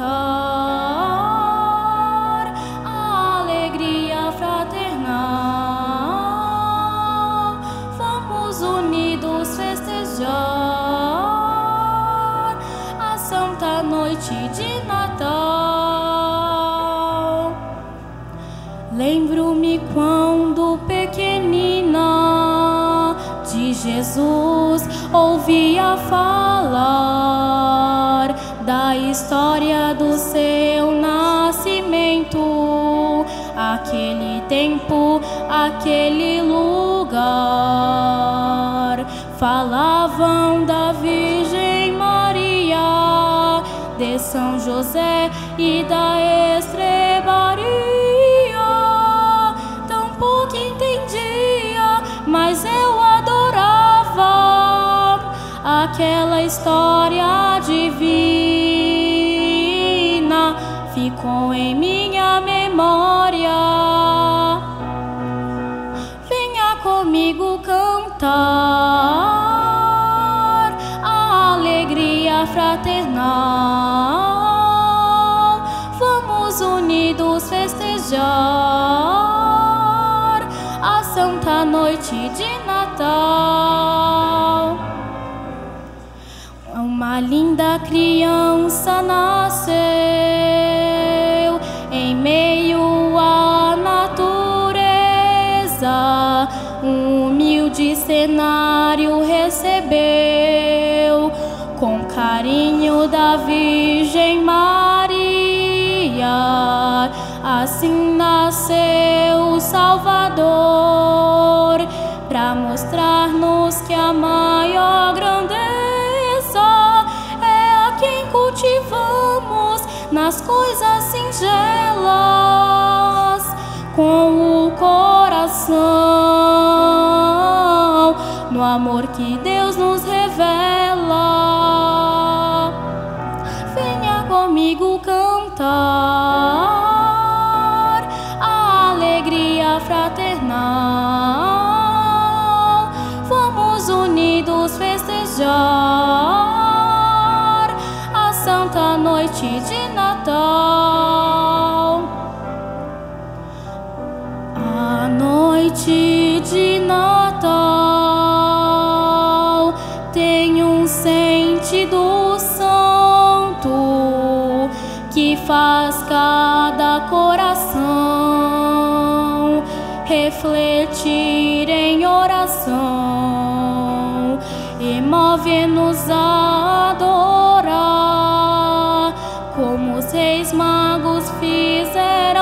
cantar a alegria fraternal. Vamos unidos festejar a santa noite de Natal. Lembro-me quando pequenina de Jesus ouvia falar história do seu nascimento, aquele tempo, aquele lugar. Falavam da Virgem Maria, de São José e da estrebaria. Tão pouco entendia, mas eu adorava aquela história Ficou em minha memória. Venha comigo cantar a alegria fraternal. Vamos unidos festejar a santa noite de Natal. Uma linda criança nasceu meio à natureza. Um humilde cenário recebeu com carinho da Virgem Maria. Assim nasceu o Salvador para mostrar-nos que a nas coisas singelas com o coração no amor que Deus nos revela. Venha comigo noite de Natal. A noite de Natal tem um sentido santo que faz cada coração refletir em oração e move-nos a adorar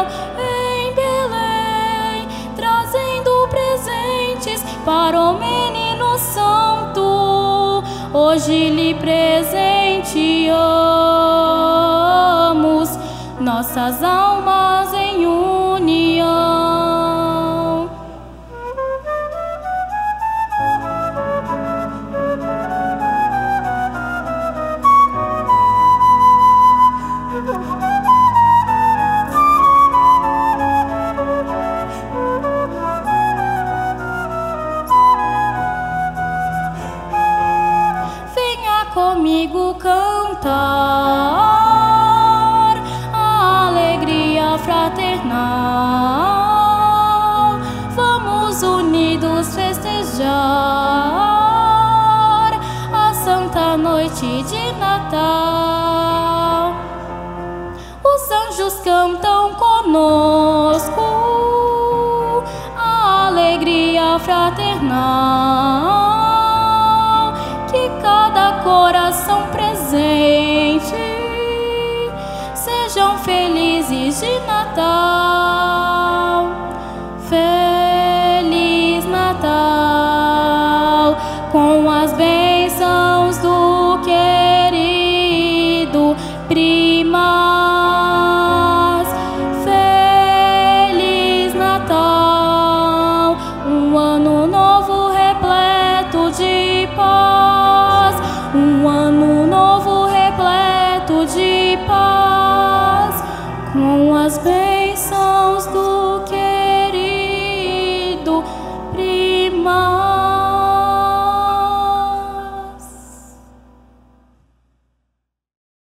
em Belém, trazendo presentes para o menino santo. Hoje lhe presenteamos nossas almas comigo cantar a alegria fraternal. Vamos unidos festejar a santa noite de Natal. Os anjos cantam conosco Natal. Feliz Natal com as bênçãos do querido primas. Feliz Natal, um ano novo repleto de paz,